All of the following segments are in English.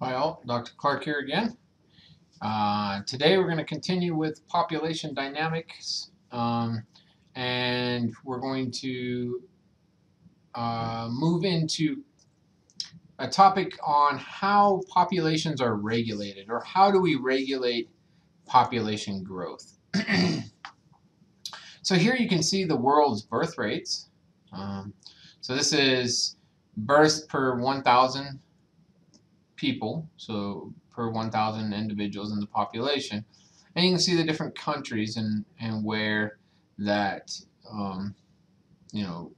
Well, Dr. Clark here again. Uh, today we're going to continue with population dynamics um, and we're going to uh, move into a topic on how populations are regulated or how do we regulate population growth. so here you can see the world's birth rates. Um, so this is births per 1,000 people, so per 1,000 individuals in the population. And you can see the different countries and, and where that, um, you know,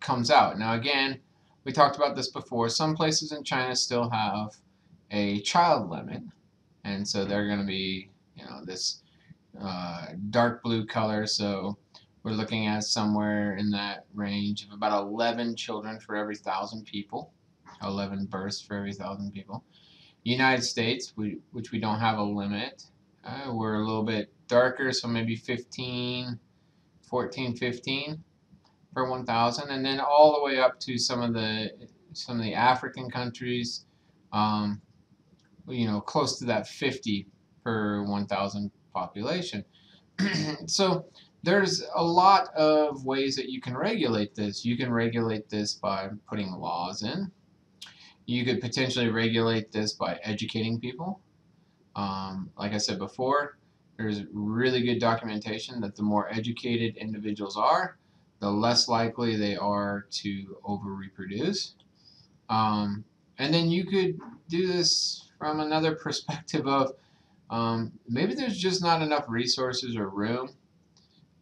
comes out. Now again, we talked about this before. Some places in China still have a child limit. And so they're going to be, you know, this uh, dark blue color. So we're looking at somewhere in that range of about 11 children for every thousand people. 11 births for every thousand people. United States, we, which we don't have a limit, uh, we're a little bit darker, so maybe 15, 14, 15 per 1,000, and then all the way up to some of the some of the African countries, um, you know, close to that 50 per 1,000 population. so there's a lot of ways that you can regulate this. You can regulate this by putting laws in. You could potentially regulate this by educating people. Um, like I said before, there's really good documentation that the more educated individuals are, the less likely they are to over-reproduce. Um, and then you could do this from another perspective of um, maybe there's just not enough resources or room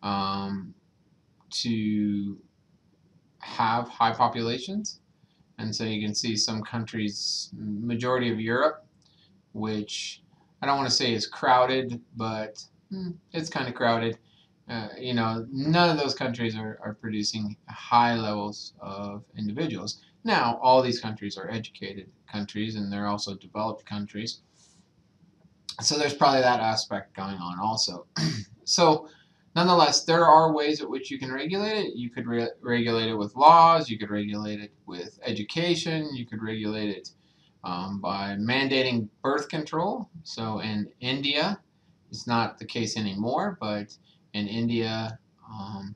um, to have high populations. And so you can see some countries, majority of Europe, which I don't want to say is crowded, but hmm, it's kind of crowded. Uh, you know, none of those countries are, are producing high levels of individuals. Now, all these countries are educated countries and they're also developed countries. So there's probably that aspect going on also. so Nonetheless, there are ways at which you can regulate it. You could re regulate it with laws, you could regulate it with education, you could regulate it um, by mandating birth control. So in India, it's not the case anymore, but in India um,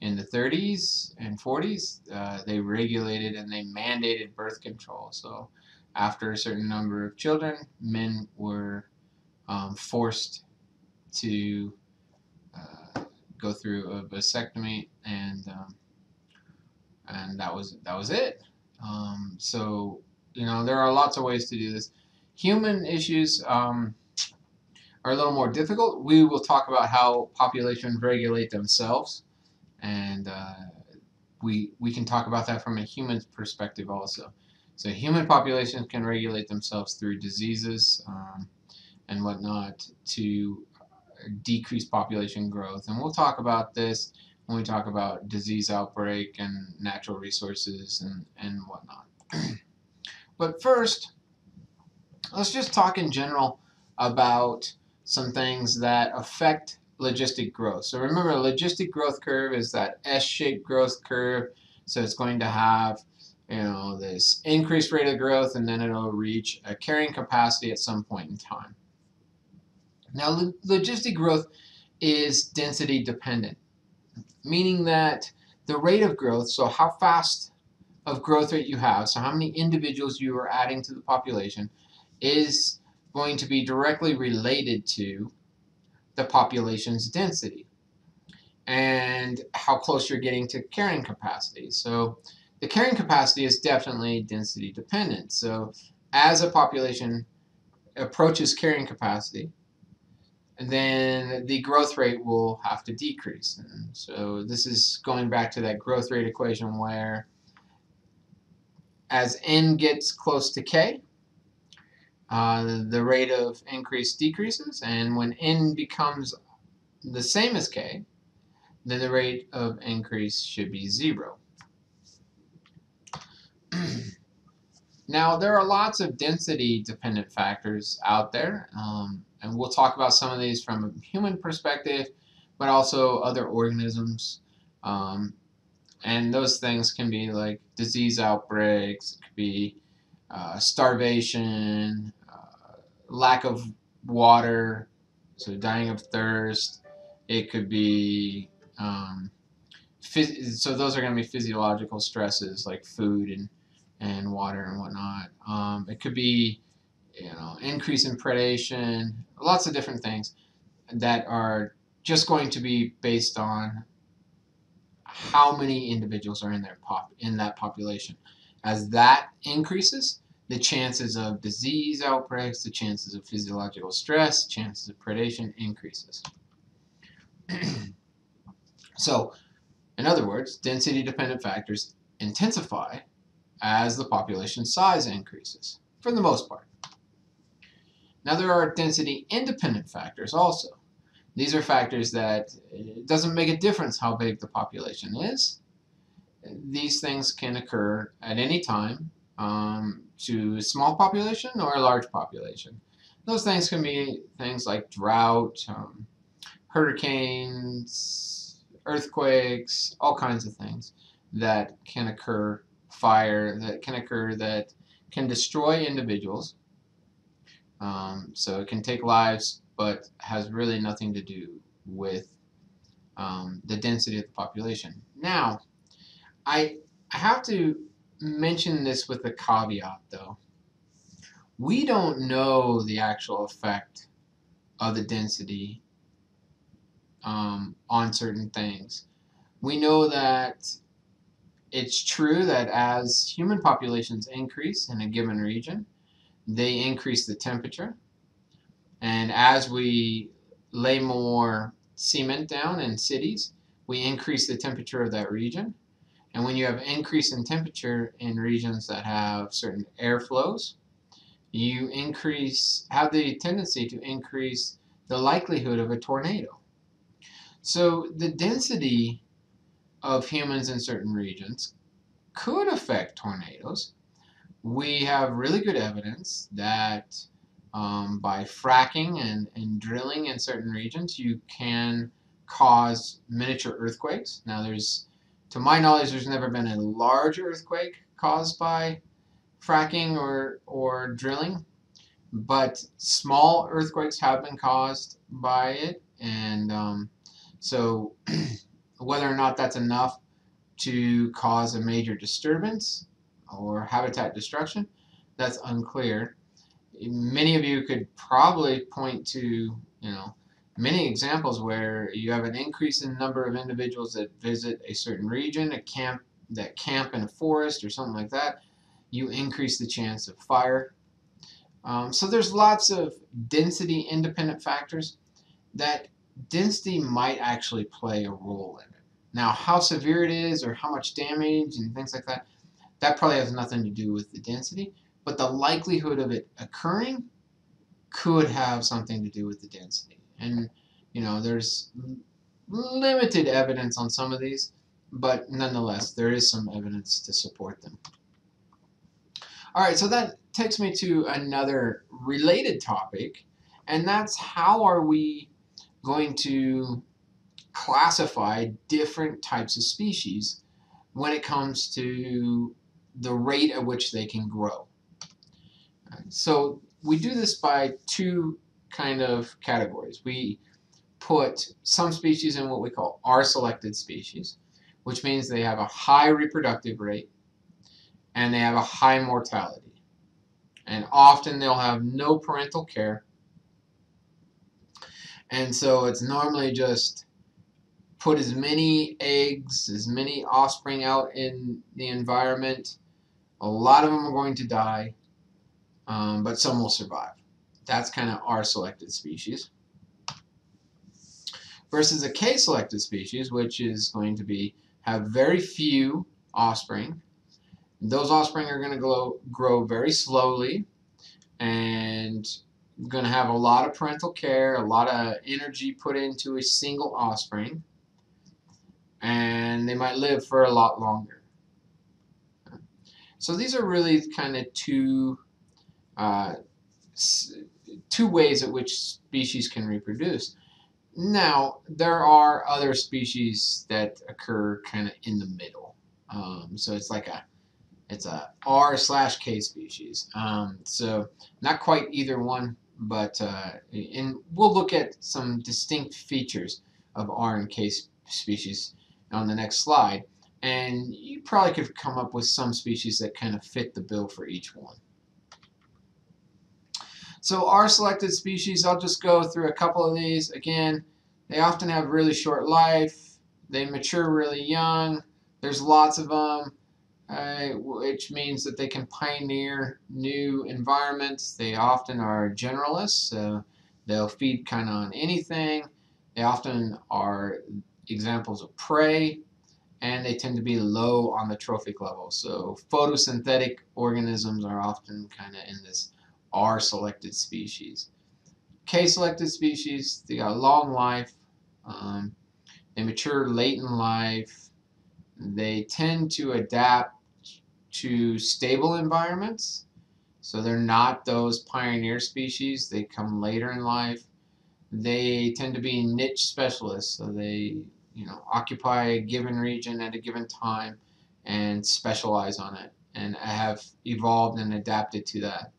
in the 30s and 40s, uh, they regulated and they mandated birth control. So after a certain number of children, men were um, forced to go through a vasectomy, and um, and that was that was it. Um, so you know there are lots of ways to do this. Human issues um, are a little more difficult. We will talk about how populations regulate themselves, and uh, we we can talk about that from a human perspective also. So human populations can regulate themselves through diseases um, and whatnot to decrease population growth. And we'll talk about this when we talk about disease outbreak and natural resources and, and whatnot. but first, let's just talk in general about some things that affect logistic growth. So remember, a logistic growth curve is that S-shaped growth curve. So it's going to have you know, this increased rate of growth and then it'll reach a carrying capacity at some point in time. Now, logistic growth is density dependent, meaning that the rate of growth, so how fast of growth rate you have, so how many individuals you are adding to the population, is going to be directly related to the population's density and how close you're getting to carrying capacity. So the carrying capacity is definitely density dependent. So as a population approaches carrying capacity, then the growth rate will have to decrease. And so this is going back to that growth rate equation where as n gets close to k, uh, the rate of increase decreases, and when n becomes the same as k, then the rate of increase should be zero. now there are lots of density dependent factors out there. Um, and we'll talk about some of these from a human perspective, but also other organisms. Um, and those things can be like disease outbreaks, it could be uh, starvation, uh, lack of water, so dying of thirst. It could be um, so those are going to be physiological stresses like food and and water and whatnot. Um, it could be you know increase in predation, lots of different things that are just going to be based on how many individuals are in their pop in that population. As that increases, the chances of disease outbreaks, the chances of physiological stress, chances of predation increases. so, in other words, density dependent factors intensify as the population size increases, for the most part. Now there are density independent factors also. These are factors that it doesn't make a difference how big the population is. These things can occur at any time um, to a small population or a large population. Those things can be things like drought, um, hurricanes, earthquakes, all kinds of things that can occur, fire that can occur that can destroy individuals. Um, so it can take lives, but has really nothing to do with um, the density of the population. Now, I, I have to mention this with a caveat though. We don't know the actual effect of the density um, on certain things. We know that it's true that as human populations increase in a given region, they increase the temperature. And as we lay more cement down in cities, we increase the temperature of that region. And when you have increase in temperature in regions that have certain air flows, you increase have the tendency to increase the likelihood of a tornado. So the density of humans in certain regions could affect tornadoes. We have really good evidence that um, by fracking and, and drilling in certain regions, you can cause miniature earthquakes. Now there's to my knowledge, there's never been a large earthquake caused by fracking or, or drilling, but small earthquakes have been caused by it. And um, so whether or not that's enough to cause a major disturbance or habitat destruction, that's unclear. Many of you could probably point to, you know, many examples where you have an increase in number of individuals that visit a certain region, a camp that camp in a forest or something like that, you increase the chance of fire. Um, so there's lots of density independent factors that density might actually play a role in it. Now how severe it is or how much damage and things like that, that probably has nothing to do with the density, but the likelihood of it occurring could have something to do with the density. And, you know, there's limited evidence on some of these, but nonetheless, there is some evidence to support them. All right, so that takes me to another related topic, and that's how are we going to classify different types of species when it comes to the rate at which they can grow. So we do this by two kind of categories. We put some species in what we call R-selected species, which means they have a high reproductive rate and they have a high mortality. And often they'll have no parental care. And so it's normally just put as many eggs, as many offspring out in the environment. A lot of them are going to die, um, but some will survive. That's kind of R-selected species. Versus a K-selected species, which is going to be have very few offspring. Those offspring are going to grow, grow very slowly and going to have a lot of parental care, a lot of energy put into a single offspring, and they might live for a lot longer. So these are really kind of two uh, two ways at which species can reproduce. Now, there are other species that occur kind of in the middle. Um, so it's like a, it's a R slash K species. Um, so not quite either one, but uh, and we'll look at some distinct features of R and K species on the next slide. And you probably could come up with some species that kind of fit the bill for each one. So R selected species, I'll just go through a couple of these. Again, they often have really short life. They mature really young. There's lots of them, uh, which means that they can pioneer new environments. They often are generalists, so they'll feed kind of on anything. They often are examples of prey, and they tend to be low on the trophic level. So photosynthetic organisms are often kind of in this R selected species. K selected species, they got long life. Um, they mature late in life. They tend to adapt to stable environments. So they're not those pioneer species. They come later in life. They tend to be niche specialists. So they you know, occupy a given region at a given time and specialize on it and I have evolved and adapted to that.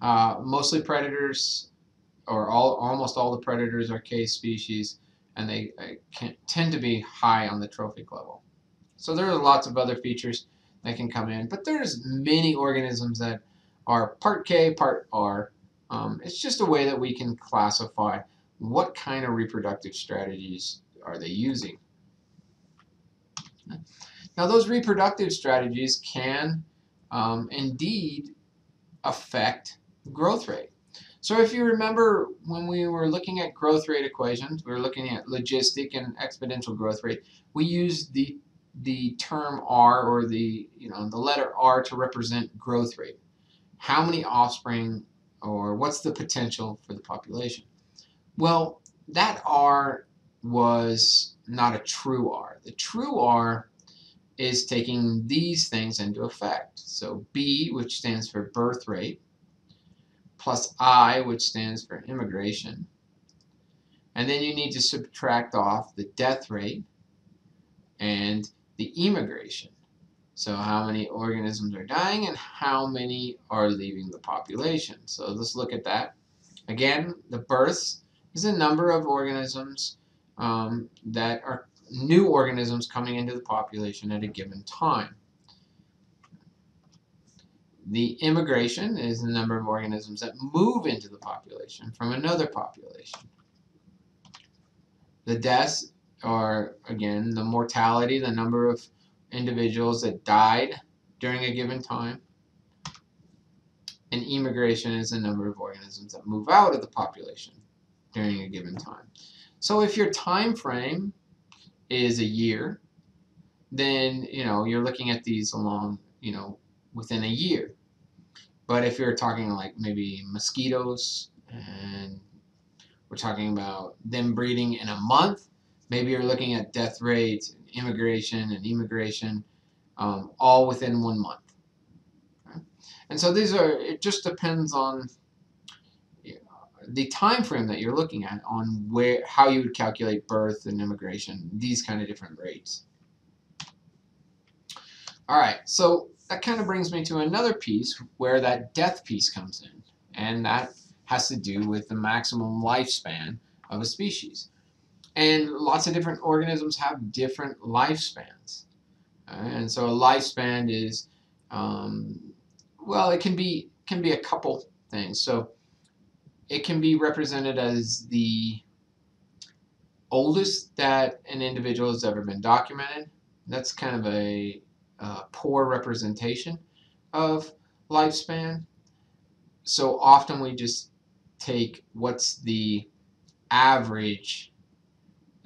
Uh, mostly predators, or all, almost all the predators are K species, and they can, tend to be high on the trophic level. So there are lots of other features that can come in, but there's many organisms that are part K, part R. Um, it's just a way that we can classify what kind of reproductive strategies are they using. Now those reproductive strategies can um, indeed affect growth rate. So if you remember when we were looking at growth rate equations, we were looking at logistic and exponential growth rate, we used the the term R or the you know the letter R to represent growth rate. How many offspring or what's the potential for the population? Well, that R was not a true R. The true R is taking these things into effect. So B, which stands for birth rate, plus I, which stands for immigration. And then you need to subtract off the death rate and the emigration. So how many organisms are dying and how many are leaving the population. So let's look at that. Again, the births is a number of organisms um, that are new organisms coming into the population at a given time. The immigration is the number of organisms that move into the population from another population. The deaths are, again, the mortality, the number of individuals that died during a given time. And emigration is the number of organisms that move out of the population during a given time. So if your time frame is a year, then you know you're looking at these along you know within a year. But if you're talking like maybe mosquitoes and we're talking about them breeding in a month, maybe you're looking at death rates, immigration and emigration, um, all within one month. And so these are, it just depends on the time frame that you're looking at on where how you would calculate birth and immigration, these kind of different rates. All right, so that kind of brings me to another piece where that death piece comes in, and that has to do with the maximum lifespan of a species. And lots of different organisms have different lifespans. And so a lifespan is, um, well, it can be can be a couple things. So it can be represented as the oldest that an individual has ever been documented. That's kind of a uh, poor representation of lifespan. So often we just take what's the average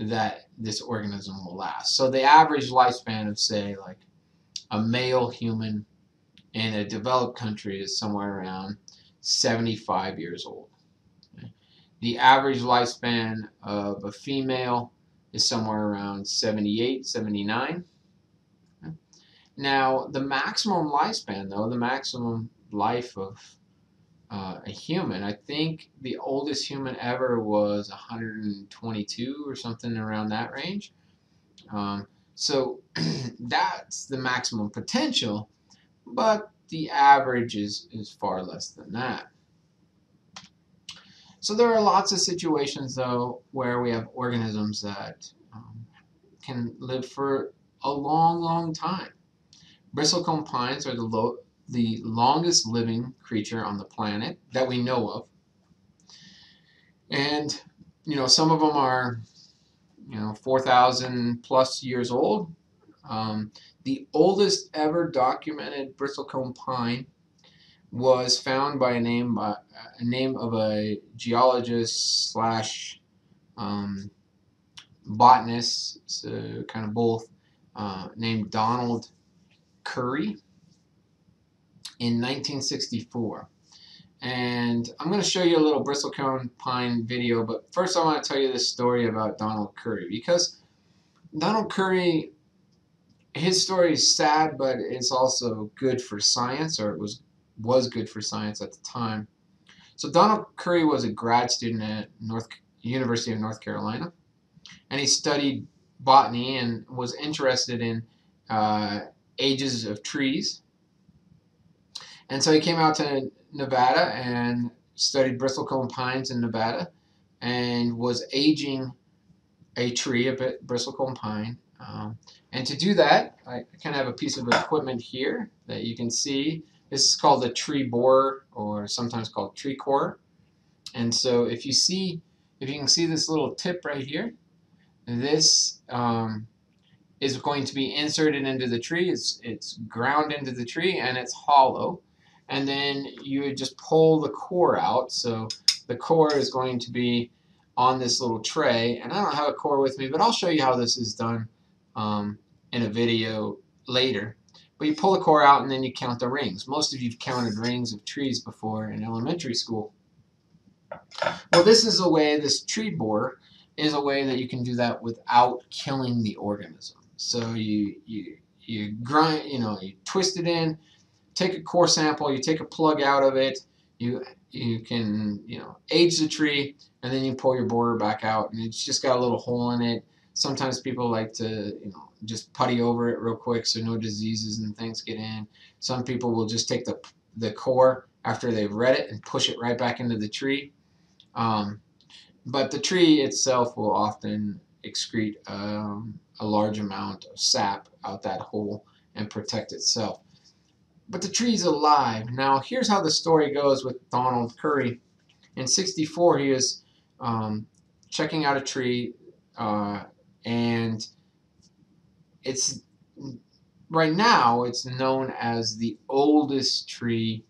that this organism will last. So the average lifespan of say like a male human in a developed country is somewhere around 75 years old. The average lifespan of a female is somewhere around 78, 79. Now, the maximum lifespan, though, the maximum life of uh, a human, I think the oldest human ever was 122 or something around that range. Um, so that's the maximum potential, but the average is, is far less than that. So there are lots of situations, though, where we have organisms that um, can live for a long, long time. Bristlecone pines are the, lo the longest living creature on the planet that we know of. And, you know, some of them are, you know, 4,000 plus years old. Um, the oldest ever documented bristlecone pine was found by a name by a name of a geologist slash um, botanist, so kind of both, uh, named Donald Currey in 1964. And I'm going to show you a little bristlecone pine video, but first I want to tell you this story about Donald Currey because Donald Currey, his story is sad, but it's also good for science, or it was was good for science at the time. So Donald Currey was a grad student at North University of North Carolina, and he studied botany and was interested in uh, ages of trees. And so he came out to Nevada and studied bristlecone pines in Nevada and was aging a tree, a bristlecone pine. Um, and to do that, I kind of have a piece of equipment here that you can see this is called a tree borer or sometimes called tree core. And so if you see, if you can see this little tip right here, this um, is going to be inserted into the tree. It's, it's ground into the tree and it's hollow. And then you would just pull the core out. So the core is going to be on this little tray. And I don't have a core with me, but I'll show you how this is done um, in a video later. But you pull the core out and then you count the rings. Most of you have counted rings of trees before in elementary school. Well, this is a way, this tree borer is a way that you can do that without killing the organism. So you, you, you grind, you know, you twist it in, take a core sample, you take a plug out of it, you, you can, you know, age the tree, and then you pull your borer back out, and it's just got a little hole in it. Sometimes people like to, you know, just putty over it real quick so no diseases and things get in. Some people will just take the, the core after they've read it and push it right back into the tree. Um, but the tree itself will often excrete um, a large amount of sap out that hole and protect itself. But the tree's alive. Now here's how the story goes with Donald Currey. In 64 he is um, checking out a tree uh, and it's right now it's known as the oldest tree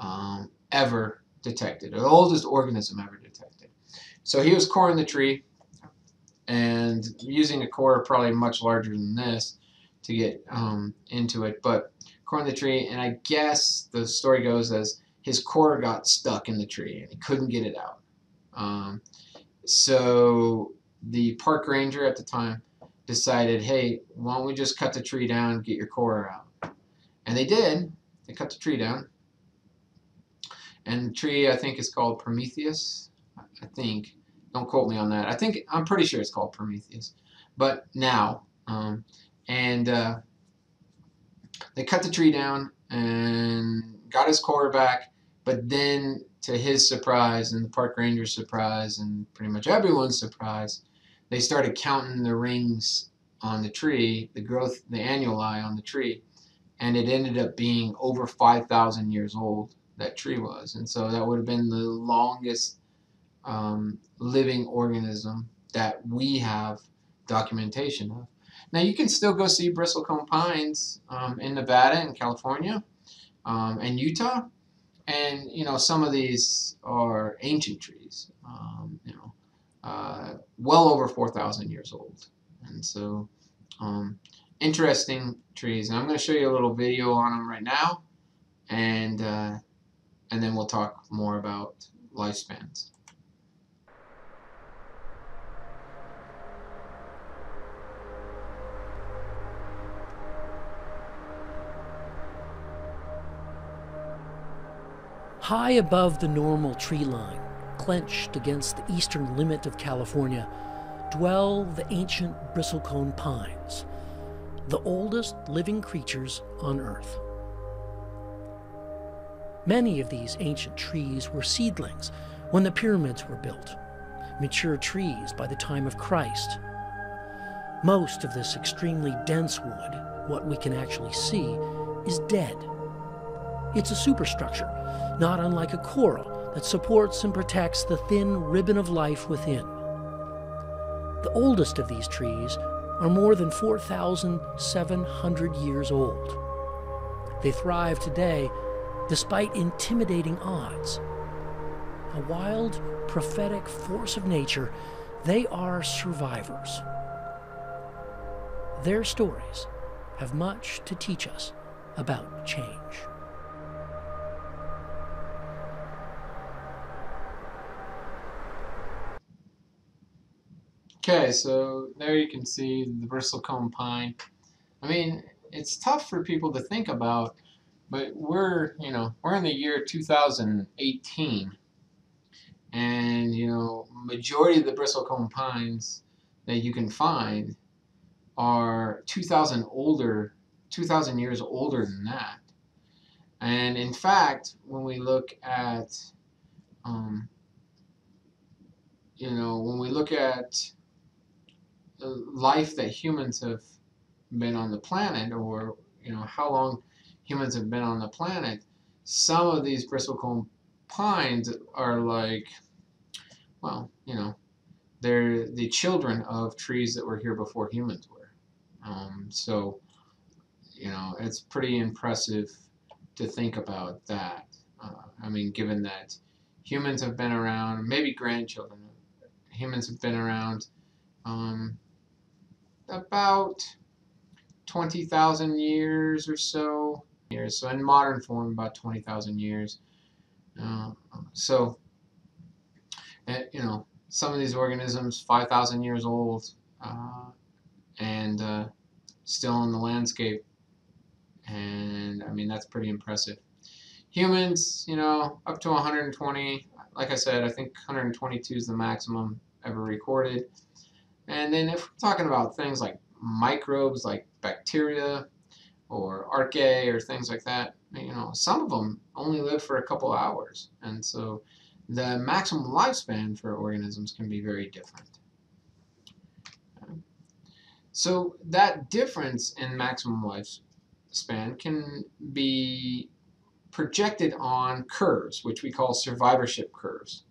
um, ever detected, the oldest organism ever detected. So he was coring the tree and using a core probably much larger than this to get um, into it, but coring the tree, and I guess the story goes as his core got stuck in the tree and he couldn't get it out. Um, so the park ranger at the time decided, hey, why don't we just cut the tree down, get your core out? And they did. They cut the tree down. And the tree, I think, is called Prometheus. I think. Don't quote me on that. I think, I'm pretty sure it's called Prometheus. But now, um, and uh, they cut the tree down and got his core back. But then, to his surprise, and the park ranger's surprise, and pretty much everyone's surprise, they started counting the rings on the tree, the growth, the annuli on the tree, and it ended up being over 5,000 years old, that tree was. And so that would have been the longest um, living organism that we have documentation of. Now you can still go see bristlecone pines um, in Nevada and California um, and Utah, and you know some of these are ancient trees. Um, you know, uh, well over 4,000 years old. And so, um, interesting trees. And I'm going to show you a little video on them right now, and uh, and then we'll talk more about lifespans. High above the normal tree line, clenched against the eastern limit of California, dwell the ancient bristlecone pines, the oldest living creatures on Earth. Many of these ancient trees were seedlings when the pyramids were built, mature trees by the time of Christ. Most of this extremely dense wood, what we can actually see, is dead. It's a superstructure, not unlike a coral that supports and protects the thin ribbon of life within. The oldest of these trees are more than 4,700 years old. They thrive today despite intimidating odds. A wild, prophetic force of nature, they are survivors. Their stories have much to teach us about change. Okay, so there you can see the bristlecone pine. I mean, it's tough for people to think about, but we're, you know, we're in the year 2018, and you know, majority of the bristlecone pines that you can find are 2,000 older, 2,000 years older than that. And in fact, when we look at, um, you know, when we look at life that humans have been on the planet, or you know how long humans have been on the planet, some of these bristlecone pines are like, well, you know, they're the children of trees that were here before humans were. Um, so, you know, it's pretty impressive to think about that. Uh, I mean, given that humans have been around, maybe grandchildren, humans have been around um, about 20,000 years or so. Years. So in modern form, about 20,000 years. Uh, so, uh, you know, some of these organisms, 5,000 years old, uh, and uh, still in the landscape. And I mean, that's pretty impressive. Humans, you know, up to 120. Like I said, I think 122 is the maximum ever recorded. And then if we're talking about things like microbes, like bacteria or archaea or things like that, you know, some of them only live for a couple hours. And so the maximum lifespan for organisms can be very different. So that difference in maximum lifespan can be projected on curves, which we call survivorship curves.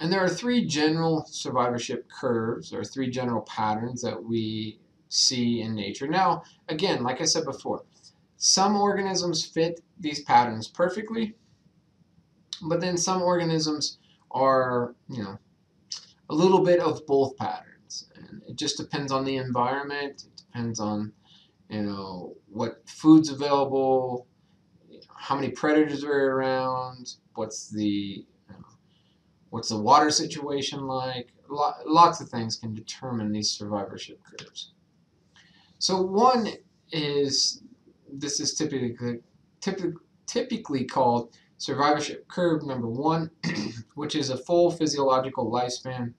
And there are three general survivorship curves, or three general patterns that we see in nature. Now, again, like I said before, some organisms fit these patterns perfectly, but then some organisms are, you know, a little bit of both patterns. And it just depends on the environment, it depends on, you know, what food's available, how many predators are around, what's the What's the water situation like? Lots of things can determine these survivorship curves. So one is, this is typically, typically, called survivorship curve number one, which is a full physiological lifespan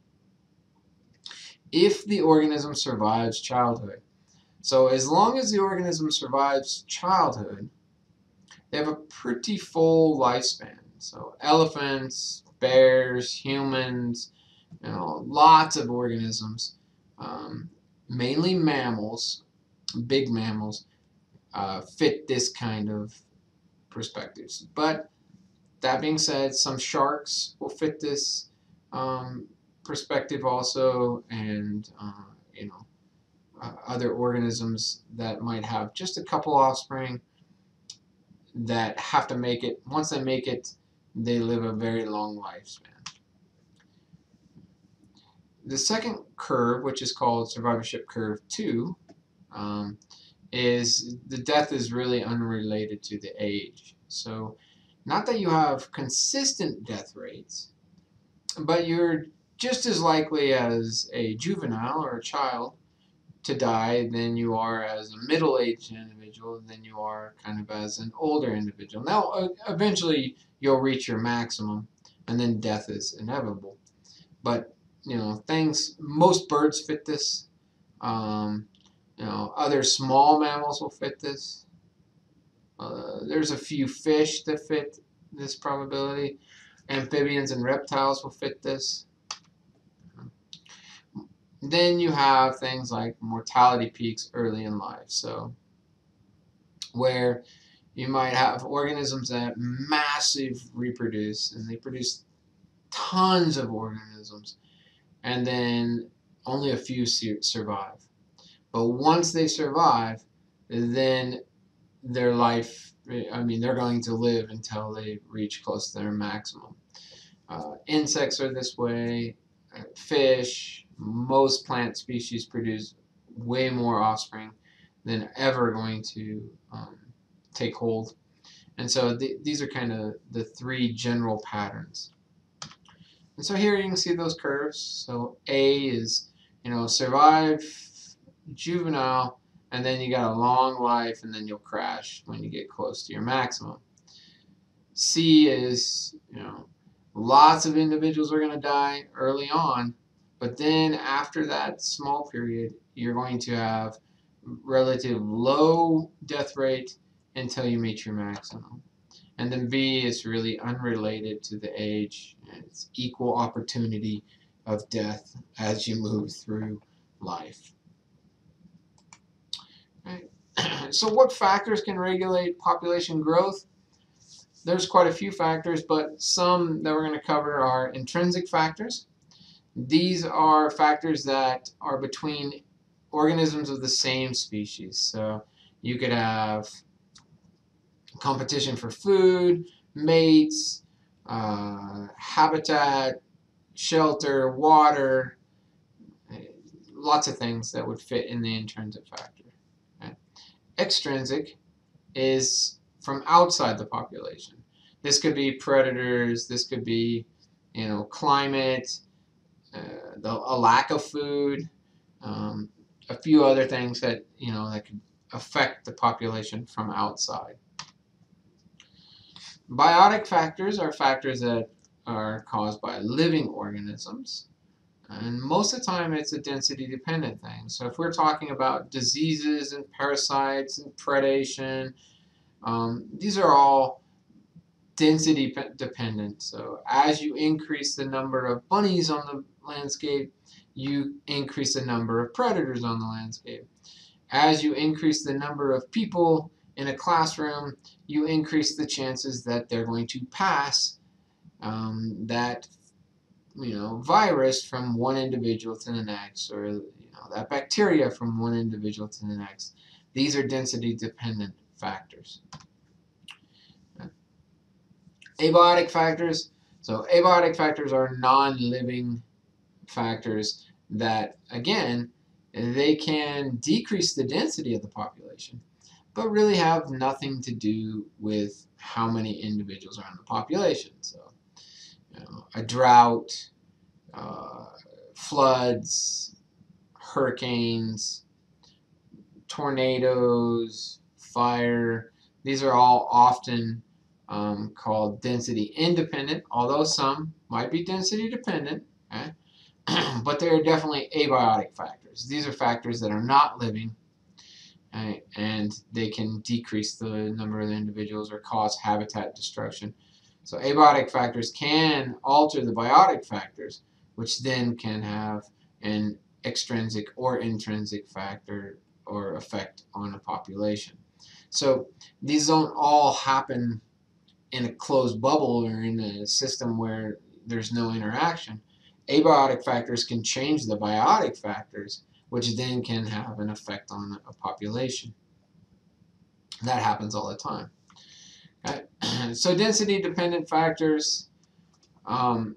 if the organism survives childhood. So as long as the organism survives childhood, they have a pretty full lifespan. So elephants, bears, humans, you know, lots of organisms, um, mainly mammals, big mammals, uh, fit this kind of perspectives. But that being said, some sharks will fit this um, perspective also, and uh, you know, uh, other organisms that might have just a couple offspring that have to make it. Once they make it, they live a very long lifespan. The second curve, which is called survivorship curve 2, um, is the death is really unrelated to the age. So not that you have consistent death rates, but you're just as likely as a juvenile or a child to die than you are as a middle-aged individual than you are kind of as an older individual. Now, uh, eventually you'll reach your maximum, and then death is inevitable. But you know, things most birds fit this. Um, you know, other small mammals will fit this. Uh, there's a few fish that fit this probability. Amphibians and reptiles will fit this. Then you have things like mortality peaks early in life. So where you might have organisms that massive reproduce and they produce tons of organisms and then only a few survive. But once they survive, then their life, I mean, they're going to live until they reach close to their maximum. Uh, insects are this way, uh, fish, most plant species produce way more offspring than ever going to um, take hold. And so th these are kind of the three general patterns. And so here you can see those curves. So A is, you know, survive juvenile, and then you got a long life, and then you'll crash when you get close to your maximum. C is, you know, lots of individuals are going to die early on, but then after that small period, you're going to have relative low death rate until you meet your maximum. And then V is really unrelated to the age. It's equal opportunity of death as you move through life. Right. so what factors can regulate population growth? There's quite a few factors, but some that we're going to cover are intrinsic factors. These are factors that are between organisms of the same species. So you could have competition for food, mates, uh, habitat, shelter, water, lots of things that would fit in the intrinsic factor. Right? Extrinsic is from outside the population. This could be predators, this could be, you know, climate, the, a lack of food, um, a few other things that, you know, that could affect the population from outside. Biotic factors are factors that are caused by living organisms. And most of the time it's a density dependent thing. So if we're talking about diseases and parasites and predation, um, these are all density dependent. So as you increase the number of bunnies on the landscape, you increase the number of predators on the landscape. As you increase the number of people in a classroom, you increase the chances that they're going to pass um, that you know virus from one individual to the next, or you know that bacteria from one individual to the next. These are density dependent factors. Abiotic factors. So abiotic factors are non-living factors that, again, they can decrease the density of the population but really have nothing to do with how many individuals are in the population. So, you know, a drought, uh, floods, hurricanes, tornadoes, fire, these are all often um, called density independent, although some might be density dependent, okay? but they are definitely abiotic factors. These are factors that are not living and they can decrease the number of individuals or cause habitat destruction. So abiotic factors can alter the biotic factors, which then can have an extrinsic or intrinsic factor or effect on a population. So these don't all happen in a closed bubble or in a system where there's no interaction. Abiotic factors can change the biotic factors which then can have an effect on a population. That happens all the time. Okay. so density dependent factors, um,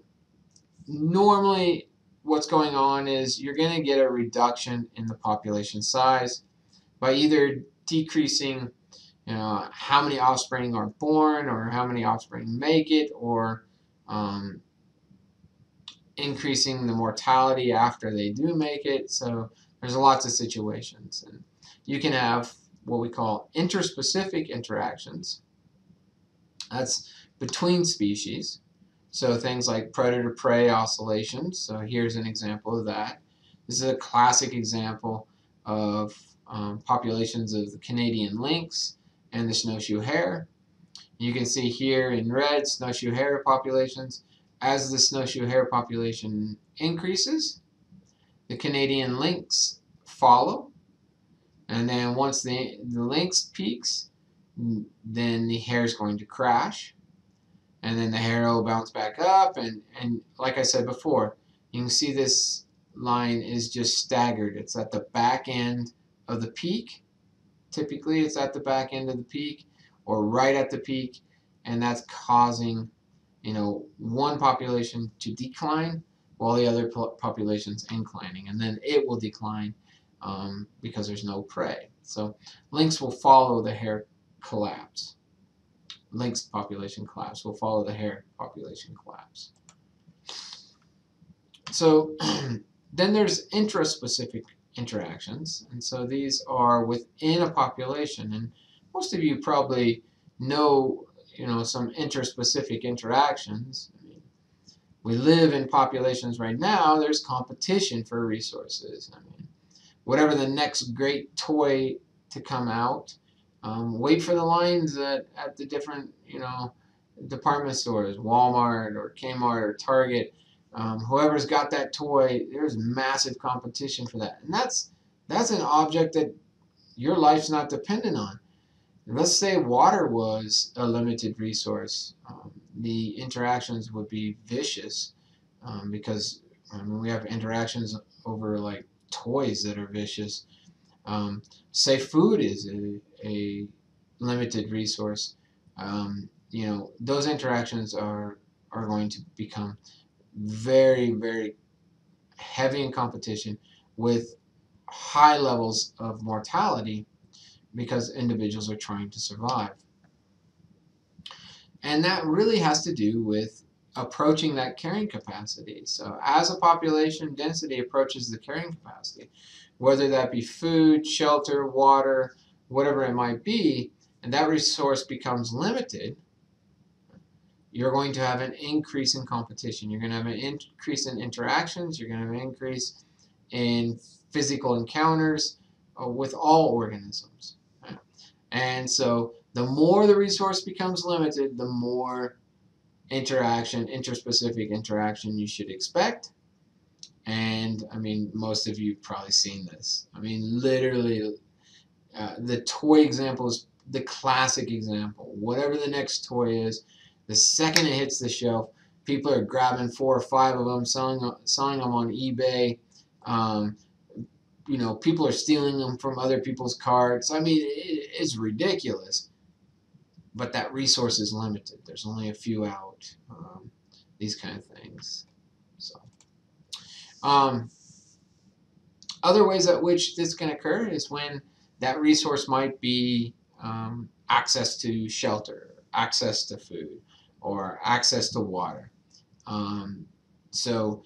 normally what's going on is you're going to get a reduction in the population size by either decreasing you know, how many offspring are born or how many offspring make it or um, increasing the mortality after they do make it. So there's lots of situations. And you can have what we call interspecific interactions. That's between species. So things like predator-prey oscillations. So here's an example of that. This is a classic example of um, populations of the Canadian lynx and the snowshoe hare. You can see here in red snowshoe hare populations. As the snowshoe hare population increases, the Canadian lynx follow. And then once the, the lynx peaks, then the hare is going to crash. And then the hare will bounce back up. And, and like I said before, you can see this line is just staggered. It's at the back end of the peak. Typically, it's at the back end of the peak or right at the peak, and that's causing, you know, one population to decline while the other population's inclining, and then it will decline um, because there's no prey. So lynx will follow the hare collapse. Lynx population collapse will follow the hare population collapse. So then there's intraspecific interactions, and so these are within a population, and most of you probably know, you know, some interspecific interactions. I mean, we live in populations right now, there's competition for resources. I mean, whatever the next great toy to come out, um, wait for the lines at, at the different, you know, department stores, Walmart or Kmart or Target. Um, whoever's got that toy, there's massive competition for that, and that's that's an object that your life's not dependent on. Let's say water was a limited resource, um, the interactions would be vicious um, because I mean, we have interactions over like toys that are vicious. Um, say food is a, a limited resource, um, you know, those interactions are are going to become very, very heavy in competition with high levels of mortality because individuals are trying to survive. And that really has to do with approaching that carrying capacity. So as a population density approaches the carrying capacity, whether that be food, shelter, water, whatever it might be, and that resource becomes limited, you're going to have an increase in competition. You're going to have an increase in interactions. You're going to have an increase in physical encounters uh, with all organisms. And so the more the resource becomes limited, the more interaction, interspecific interaction you should expect. And I mean, most of you probably seen this. I mean, literally, uh, the toy example is the classic example. Whatever the next toy is, the second it hits the shelf, people are grabbing four or five of them, selling selling them on eBay. Um, you know, people are stealing them from other people's carts. I mean, it, it's ridiculous. But that resource is limited. There's only a few out. Um, these kind of things. So, um, other ways at which this can occur is when that resource might be um, access to shelter, access to food, or access to water. Um, so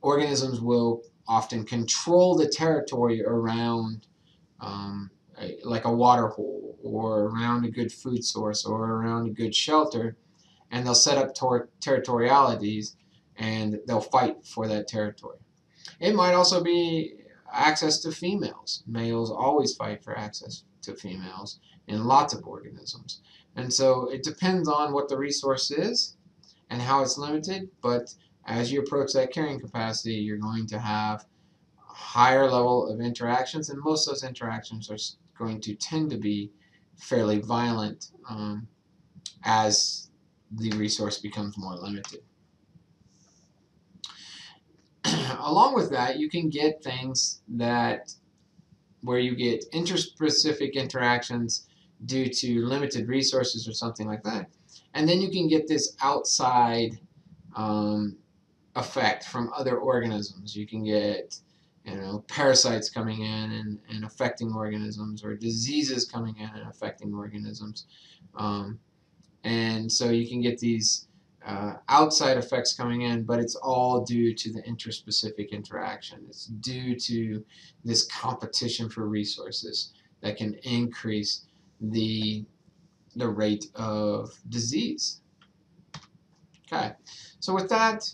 organisms will often control the territory around um, a, like a water hole or around a good food source or around a good shelter and they'll set up territorialities and they'll fight for that territory. It might also be access to females. Males always fight for access to females in lots of organisms. And so it depends on what the resource is and how it's limited, but as you approach that carrying capacity, you're going to have a higher level of interactions, and most of those interactions are going to tend to be fairly violent um, as the resource becomes more limited. Along with that, you can get things that where you get interspecific interactions due to limited resources or something like that. And then you can get this outside um, effect from other organisms. You can get you know, parasites coming in and, and affecting organisms or diseases coming in and affecting organisms. Um, and so you can get these uh, outside effects coming in, but it's all due to the interspecific interaction. It's due to this competition for resources that can increase the, the rate of disease. Okay, so with that,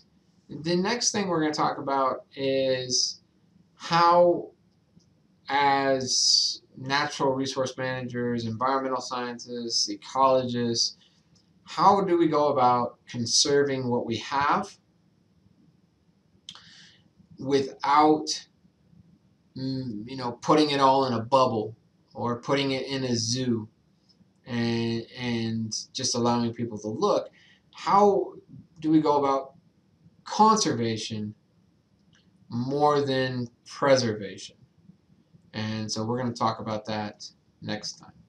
the next thing we're going to talk about is how, as natural resource managers, environmental scientists, ecologists, how do we go about conserving what we have without mm, you know putting it all in a bubble or putting it in a zoo and and just allowing people to look? How do we go about conservation more than preservation. And so we're going to talk about that next time